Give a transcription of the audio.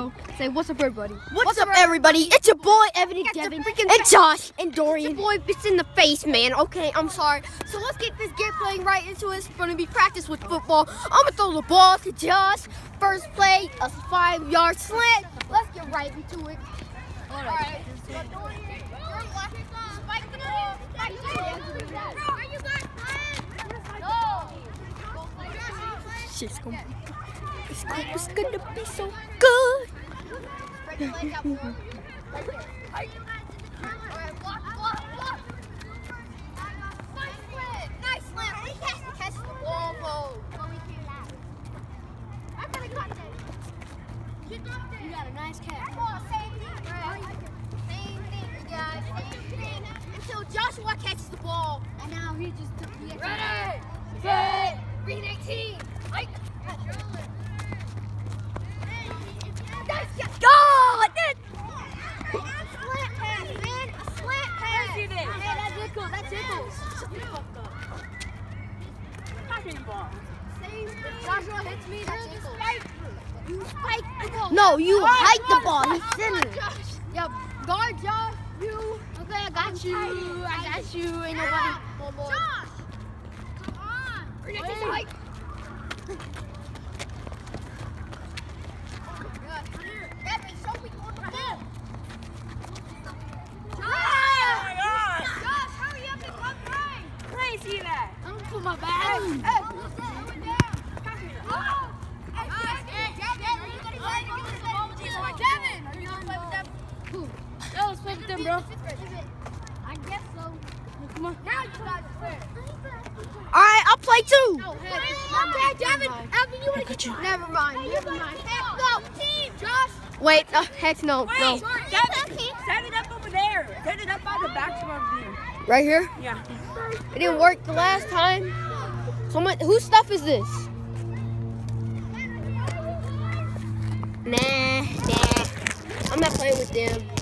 So say what's up, everybody. What's, up, everybody? It's your boy Evan and Got the Devin freaking and Josh and It's your Dorian. boy, it's in the face, man. Okay, I'm sorry. So let's get this game playing right into it. It's gonna be practice with football. I'm gonna throw the ball to Josh. First play, a five-yard slant. Let's get right into it. All right. Shit's gonna be, it's gonna, it's gonna be so good. Joshua catches the ball. And now he just took the Ready, tickles. That tickles. Same thing. Joshua hits me. You spike the ball. No, you Guard, hike the ball. He's it. Yep. Guard, Josh. You. Okay, I got you. I got you. Ain't nobody. Josh. Come on. We're gonna Wait. hike. Josh, hurry up and come right. Crazy that. I'm gonna put my bag. Hey, hey. Oh. Hey, hey, Devin, are you gonna play? Are you gonna play with this one? Devin, are you gonna play with them? Who? Let's play with them, bro. I guess so. Come on. Now you guys play. All right, I'll play too. No, heck. Okay, Devin. Evan, you wanna get you? Never mind. Never mind. Heck no. Team, Josh. Wait, uh, heck no, Wait, no. Devin, set it up over there. Set it up by the back of you. Right here. Yeah. It didn't work the last time. Someone, whose stuff is this? Nah, nah. I'm not playing with them.